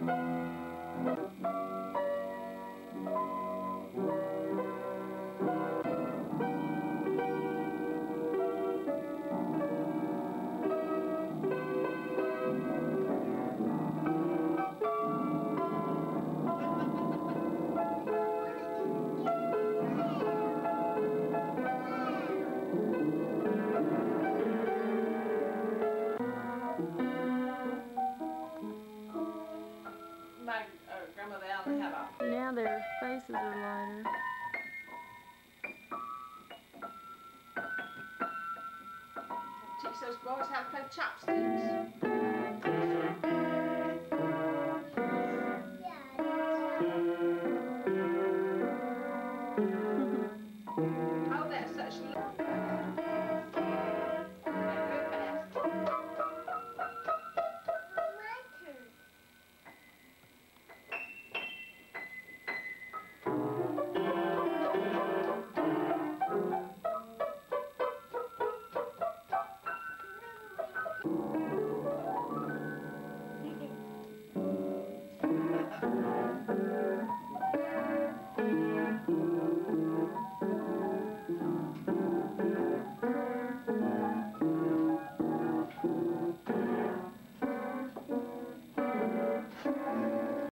Thank you. Now their faces are lighter. Teach those boys how to play chopsticks.